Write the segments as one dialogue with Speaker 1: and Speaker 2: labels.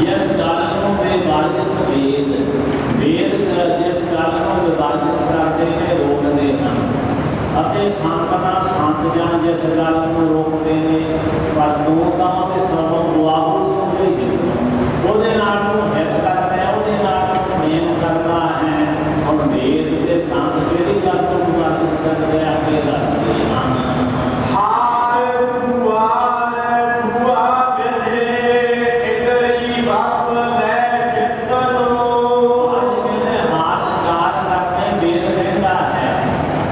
Speaker 1: کرتے ہیں جس گل کو روکتے ہیں۔ اور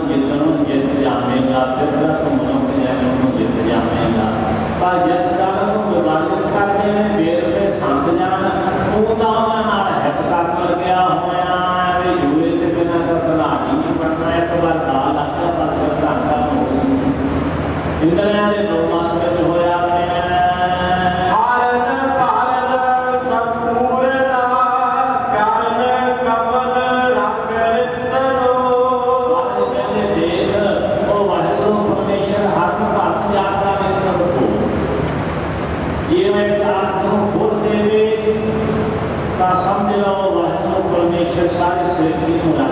Speaker 1: جیت جیت جائے گا جیت جائے گا جس کا というのが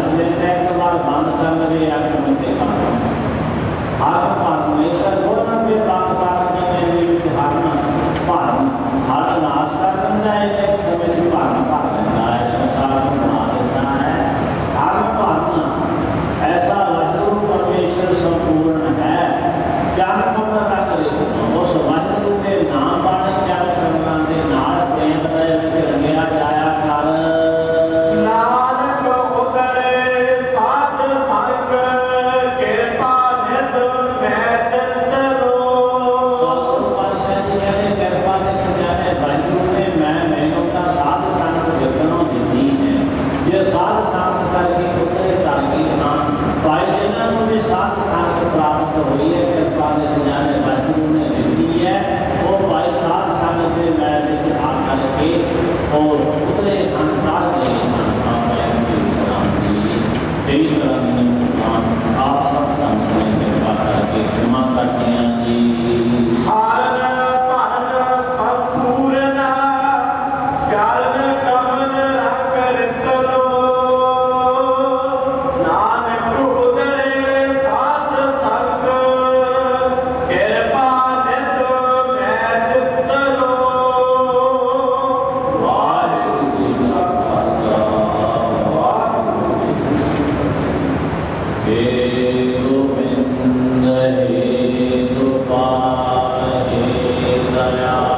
Speaker 1: تو پائے دیا